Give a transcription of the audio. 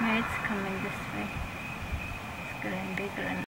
Now it's coming this way. It's getting bigger and